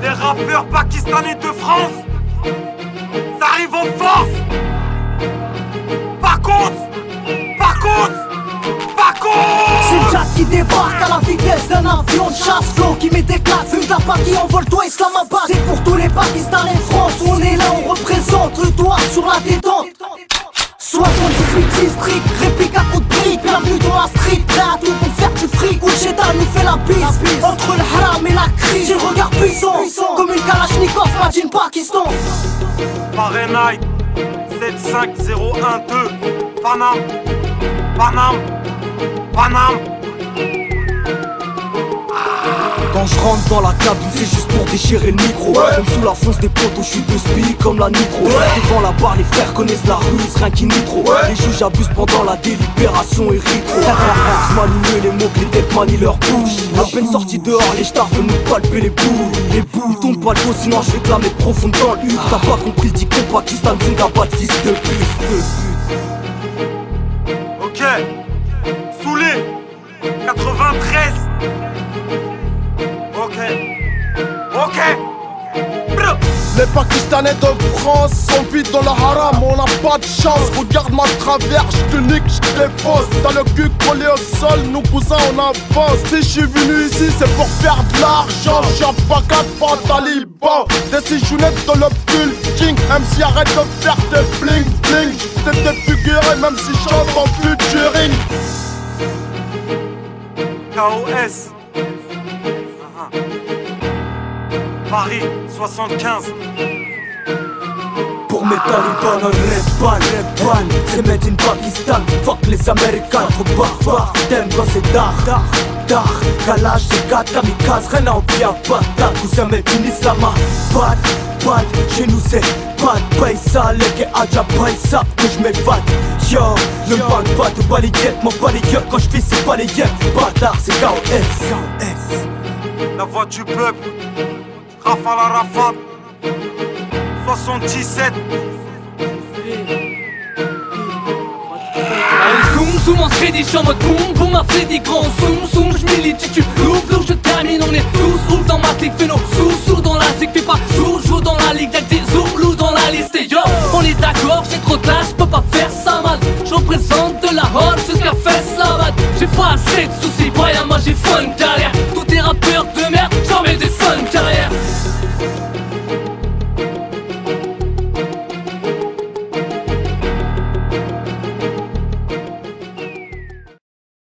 Les rappeurs pakistanais de France, ça arrive en force. Par contre, par contre, par contre. C'est Jack qui débarque à la vitesse d'un avion de chasse Flow qui met des claques, fume de la qui envole-toi Islamabad C'est pour tous les Pakistanais une Kalachnikov, imagine Pakistan. Fahrenheit 75012 Panam. Panam. Panam Quand je rentre dans la cabine, c'est juste pour déchirer le micro. Même sous la fonce des poteaux, je suis de spi comme la nitro. Devant la barre, les frères connaissent la rue, rien qui nitro. Les juges abusent pendant la délibération et rétro. Je manie les mots que les têtes manient leur bouche. À peine sorti dehors, les stars veulent nous palper les boules. Les boules tombent pas le dos, sinon je vais te la mettre profonde dans le T'as pas compris, dis qu'on Pakistan, pas de fils de pute. Ok Soulé Les Pakistanais de France sont vite dans le haram, on n'a pas de chance. Regarde ma travers, je te nique, je défonce. Dans le cul collé au sol, nous cousins on avance. Si je suis venu ici, c'est pour faire de l'argent. Je suis un pacat, pas taliban. Des cichounettes dans le building. MC arrête de faire des bling bling. T'es défiguré, même si je chante en futuring. KOS Paris 75 Pour mes talibans, un red ban, red ban C'est made in Pakistan, fuck les américains. Trop barbares, t'aimes quand c'est dar, dar, dar. Calage, c'est 4 kamikazes, rien à envier à Bagdad Cousin made in Islamabad, bad Chez nous c'est bad, paye ça Les gars, adja, paye ça, que je m'évade Yo, ne me parle pas de balayette Mon balayette, quand je fais c'est balayette Bâtard, c'est KOS La voix du peuple Rafale à Rafale 77 Soum en spédiche en mode boum boum a fait des grands soum soum tu loupes donc je termine on est tous ouf dans ma clique fais nos sous sous dans la zig fais pas. Jour dans la ligue d'actes des dans la liste. Yo on est d'accord j'ai trop tard j'peux pas faire ça mal. J'représente de la horde jusqu'à faire ça mal. J'ai pas assez de soucis j'ai fun derrière. Tout